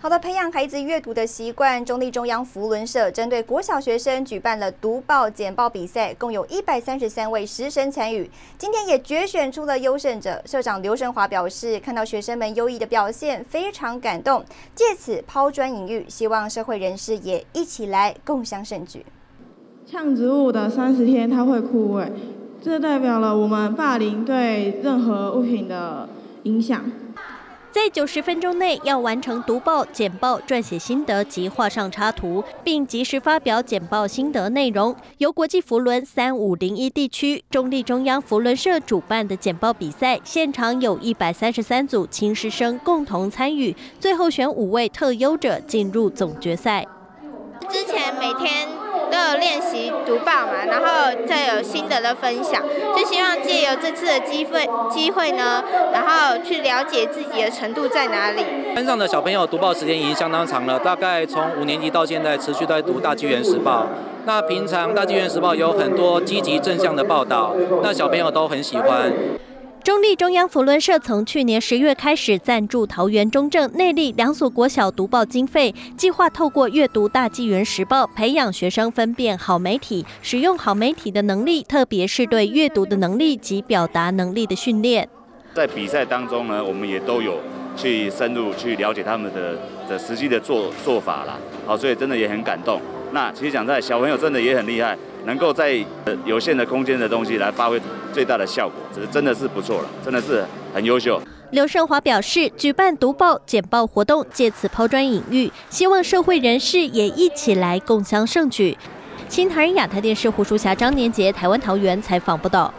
好的，培养孩子阅读的习惯。中立中央福伦社针对国小学生举办了读报简报比赛，共有一百三十三位师生参与。今天也决选出了优胜者。社长刘胜华表示，看到学生们优异的表现，非常感动，借此抛砖引玉，希望社会人士也一起来共襄盛举。呛植物的三十天它会枯萎，这代表了我们霸凌对任何物品的影响。在九十分钟内要完成读报、简报、撰写心得及画上插图，并及时发表简报心得内容。由国际福伦三五零一地区中立中央福伦社主办的简报比赛，现场有一百三十三组青师生共同参与，最后选五位特优者进入总决赛。之前每天。都有练习读报嘛，然后再有心得的分享，就希望有这次的机会机会呢，然后去了解自己的程度在哪里。班上的小朋友读报时间已经相当长了，大概从五年级到现在持续在读《大纪元时报》。那平常《大纪元时报》有很多积极正向的报道，那小朋友都很喜欢。中立中央福伦社从去年十月开始赞助桃园中正内力两所国小读报经费，计划透过阅读大纪元时报，培养学生分辨好媒体、使用好媒体的能力，特别是对阅读的能力及表达能力的训练。在比赛当中呢，我们也都有去深入去了解他们的的实际的做做法啦，好，所以真的也很感动。那其实讲在小朋友真的也很厉害，能够在有限的空间的东西来发挥最大的效果，这是真的是不错了，真的是很优秀。刘胜华表示，举办读报简报活动，借此抛砖引玉，希望社会人士也一起来共襄盛举。新台人亚太电视胡淑霞、张年杰，台湾桃园采访报道。